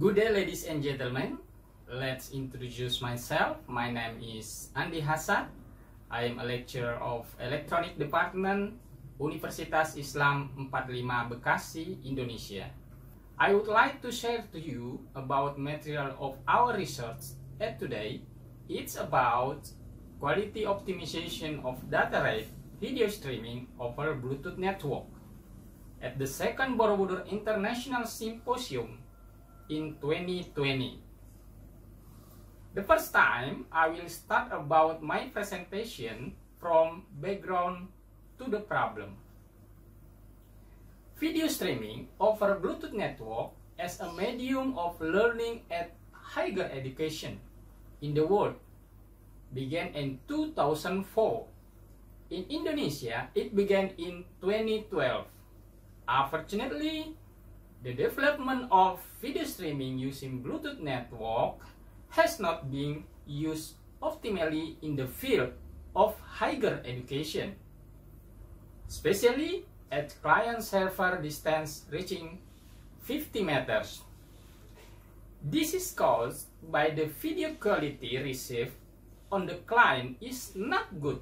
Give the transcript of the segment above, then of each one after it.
Good day, ladies and gentlemen. Let's introduce myself. My name is Andi Hasan. I am a lecturer of Electronic Department, Universitas Islam 45 Bekasi, Indonesia. I would like to share to you about material of our research and today it's about quality optimization of data rate video streaming over Bluetooth network. At the second Borobudur International Symposium in 2020. The first time, I will start about my presentation from background to the problem. Video streaming over Bluetooth network as a medium of learning at higher education in the world began in 2004. In Indonesia, it began in 2012. Unfortunately, the development of video streaming using Bluetooth network has not been used optimally in the field of higher education, especially at client-server distance reaching 50 meters. This is caused by the video quality received on the client is not good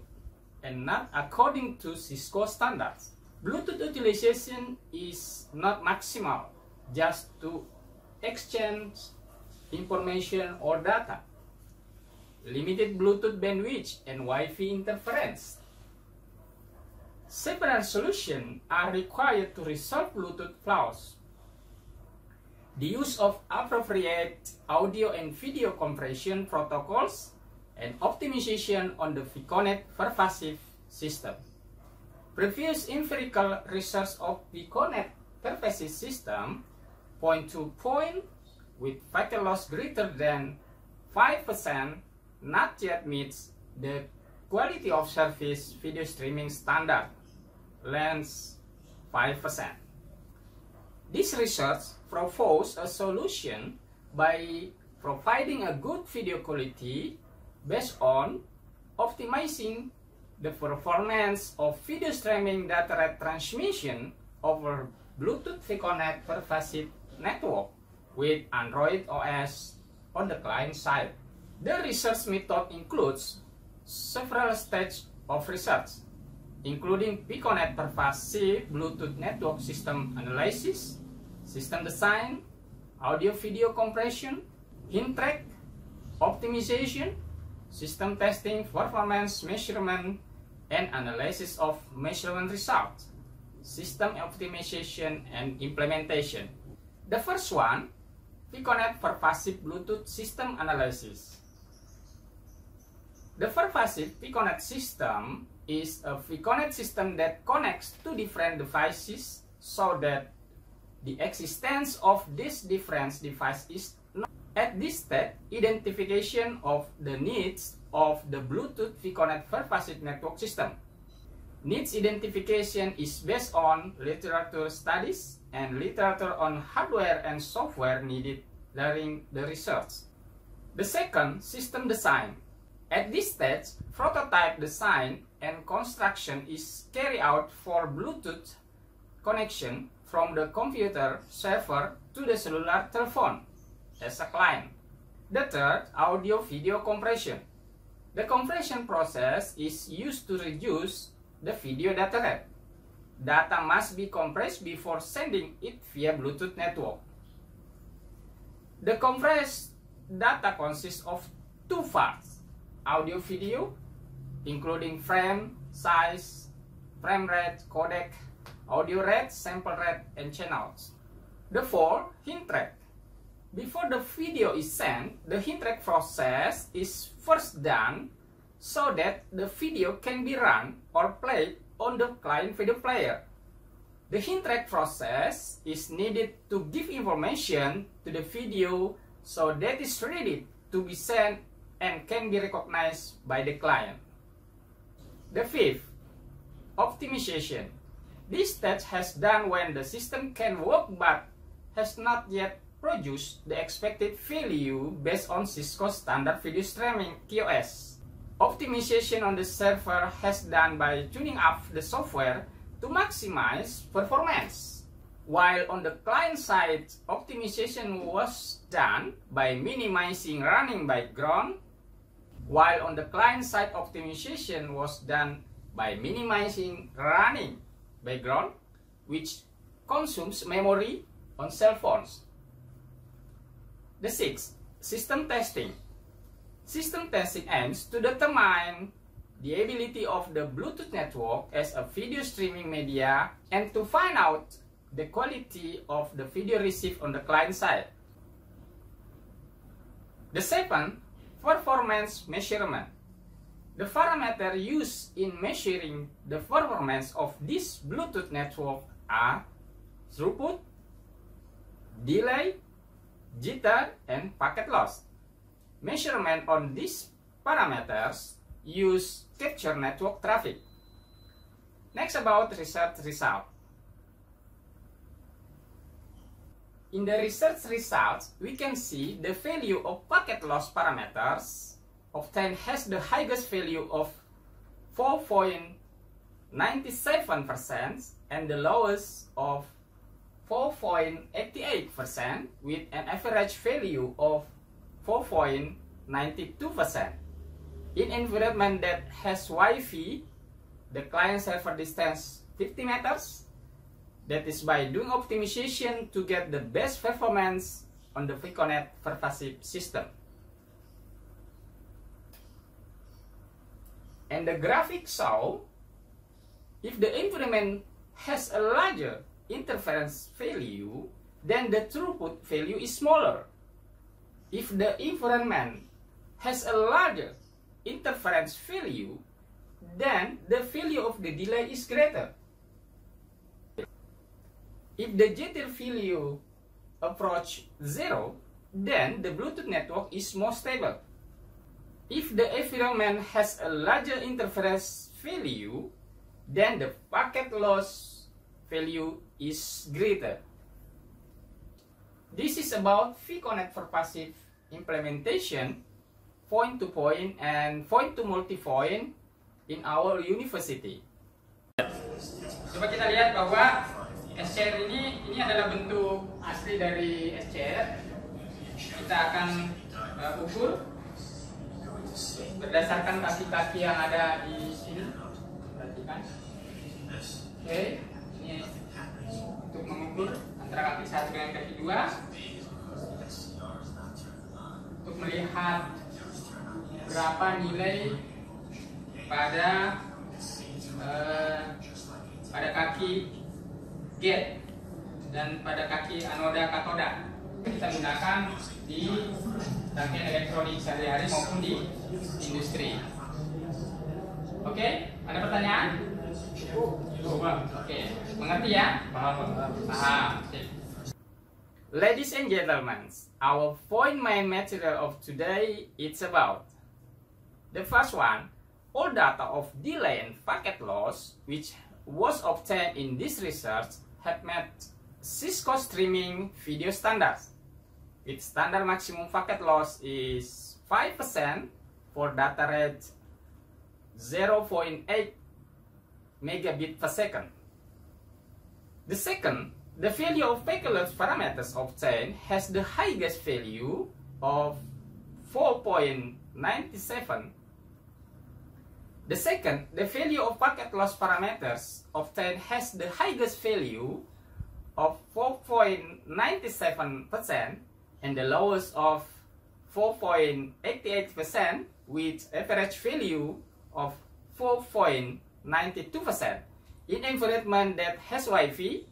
and not according to Cisco standards. Bluetooth utilization is not maximal just to exchange information or data. Limited Bluetooth bandwidth and Wi-Fi interference. Several solutions are required to resolve Bluetooth flaws. The use of appropriate audio and video compression protocols and optimization on the Piconet pervasive system. Previous empirical research of Piconet pervasive system point to point with packet loss greater than 5% not yet meets the quality of service video streaming standard, lens 5%. This research proposed a solution by providing a good video quality based on optimizing the performance of video streaming data rate transmission over Bluetooth Ficonet pervasive network with Android OS on the client side. The research method includes several stages of research, including Piconet pervasive Bluetooth network system analysis, system design, audio-video compression, hint track, optimization, system testing, performance measurement, and analysis of measurement results, system optimization, and implementation. The first one, Piconet Pervasive Bluetooth System Analysis. The pervasive Piconet system is a Piconet system that connects two different devices so that the existence of this different device is at this step, identification of the needs of the Bluetooth Piconet pervasive network system. Needs identification is based on literature studies and literature on hardware and software needed during the research. The second, system design. At this stage, prototype design and construction is carried out for Bluetooth connection from the computer server to the cellular telephone as a client. The third, audio-video compression. The compression process is used to reduce the video data rate. Data must be compressed before sending it via Bluetooth network. The compressed data consists of two parts, audio-video, including frame, size, frame rate, codec, audio rate, sample rate, and channels. The four, hint track. Before the video is sent, the hint track process is first done so that the video can be run or played on the client video player. The hint track process is needed to give information to the video so that is ready to be sent and can be recognized by the client. The fifth, optimization. This stage has done when the system can work but has not yet produce the expected value based on Cisco standard video streaming QoS. Optimization on the server has done by tuning up the software to maximize performance. While on the client side, optimization was done by minimizing running background, while on the client side, optimization was done by minimizing running background, which consumes memory on cell phones. The sixth, system testing. System testing aims to determine the ability of the Bluetooth network as a video streaming media and to find out the quality of the video received on the client side. The seventh, performance measurement. The parameter used in measuring the performance of this Bluetooth network are throughput, delay, jitter, and packet loss. Measurement on these parameters use capture network traffic. Next about research result. In the research results, we can see the value of packet loss parameters obtained has the highest value of 4.97% and the lowest of 4.88% with an average value of 4.92%. In environment that has Wi-Fi, the client server distance 50 meters. That is by doing optimization to get the best performance on the Piconet pervasive system. And the graphic show if the environment has a larger interference value, then the throughput value is smaller. If the environment has a larger interference value, then the value of the delay is greater. If the jitter value approach zero, then the Bluetooth network is more stable. If the environment has a larger interference value, then the packet loss value is greater. This is about Ficonet for passive implementation, point to point and point to multi-point in our university. Coba kita lihat bahwa SCR ini ini adalah bentuk asli dari SCR. Kita akan uh, ukur berdasarkan kaki-kaki yang ada di sini. Perhatikan. Oke. Okay mengukur antara kaki satu dengan kaki dua untuk melihat berapa nilai pada uh, pada kaki gate dan pada kaki anoda katoda kita gunakan di rangkaian elektronik sehari-hari maupun di industri. Oke, okay? ada pertanyaan? Oke. Ladies and gentlemen, our point main material of today is about the first one, all data of delay and packet loss which was obtained in this research have met Cisco streaming video standards. Its standard maximum packet loss is 5% for data rate 0.8 megabit per second. The second, the value of packet loss parameters obtained has the highest value of 4.97. The second, the value of packet loss parameters obtained has the highest value of 4.97% and the lowest of 4.88% with average value of 4. 92%. In environment that has Wi-Fi,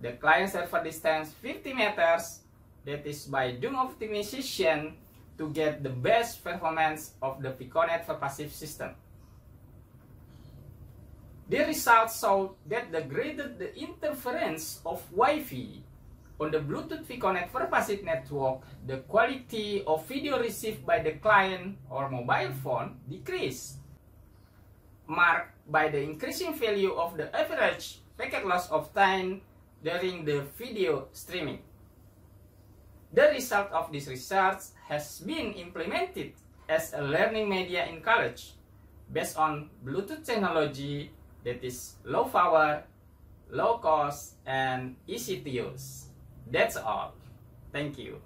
the client server distance 50 meters, that is by doing optimization to get the best performance of the Piconet pervasive system. The results show that the greater the interference of Wi-Fi on the Bluetooth Piconet pervasive network, the quality of video received by the client or mobile phone decrease. Marked by the increasing value of the average packet loss of time during the video streaming. The result of this research has been implemented as a learning media in college based on Bluetooth technology that is low power, low cost, and easy to use. That's all. Thank you.